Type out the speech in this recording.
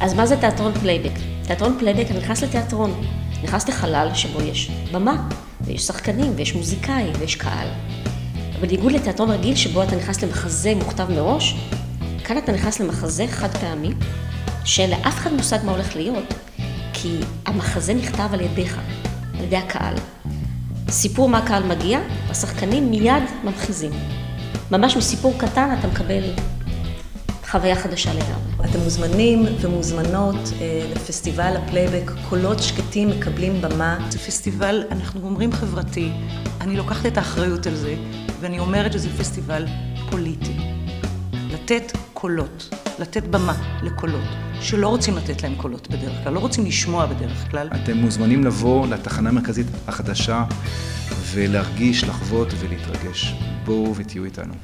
אז מה זה תיאטרון פלייבק? תיאטרון פלייבק, נכנס לתיאטרון, נכנס לחלל שבו יש במה, ויש שחקנים, ויש מוזיקאי, ויש קהל. בניגוד לתיאטרון רגיל שבו אתה נכנס למחזה מוכתב מראש, כאן אתה נכנס למחזה חד פעמי, שאין לאף אחד מושג מה הולך להיות, כי המחזה נכתב על ידיך, על ידי הקהל. סיפור מה הקהל מגיע, השחקנים מיד ממחיזים. ממש מסיפור קטן אתה מקבל חוויה חדשה לגמרי. אתם מוזמנים ומוזמנות אה, לפסטיבל הפלייבק, קולות שקטים מקבלים במה. זה פסטיבל, אנחנו אומרים חברתי, אני לוקחת את האחריות על זה, ואני אומרת שזה פסטיבל פוליטי. לתת קולות, לתת במה לקולות, שלא רוצים לתת להם קולות בדרך כלל, לא רוצים לשמוע בדרך כלל. אתם מוזמנים לבוא לתחנה המרכזית החדשה ולהרגיש, לחוות ולהתרגש. בואו ותהיו איתנו.